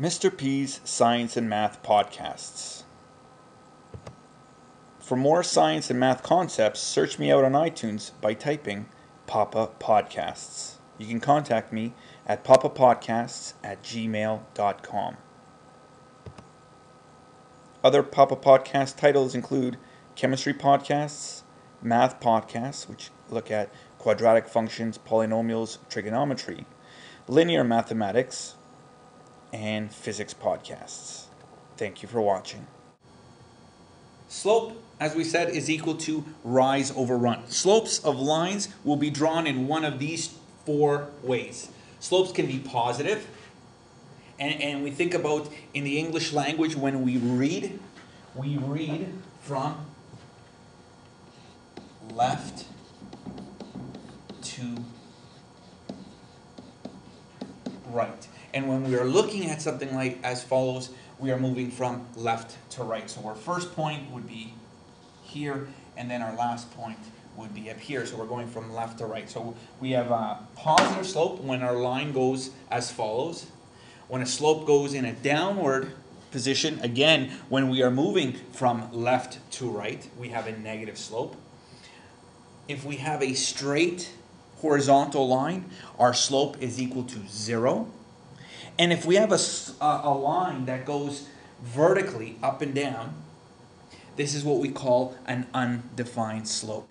Mr. P's Science and Math Podcasts. For more science and math concepts, search me out on iTunes by typing Papa Podcasts. You can contact me at papapodcasts at gmail.com. Other Papa Podcast titles include Chemistry Podcasts, Math Podcasts, which look at quadratic functions, polynomials, trigonometry, linear mathematics, and physics podcasts. Thank you for watching. Slope, as we said, is equal to rise over run. Slopes of lines will be drawn in one of these four ways. Slopes can be positive, and, and we think about in the English language when we read, we read from left to right. And when we are looking at something like as follows, we are moving from left to right. So our first point would be here, and then our last point would be up here. So we're going from left to right. So we have a positive slope when our line goes as follows. When a slope goes in a downward position, again, when we are moving from left to right, we have a negative slope. If we have a straight horizontal line, our slope is equal to zero. And if we have a, a line that goes vertically up and down, this is what we call an undefined slope.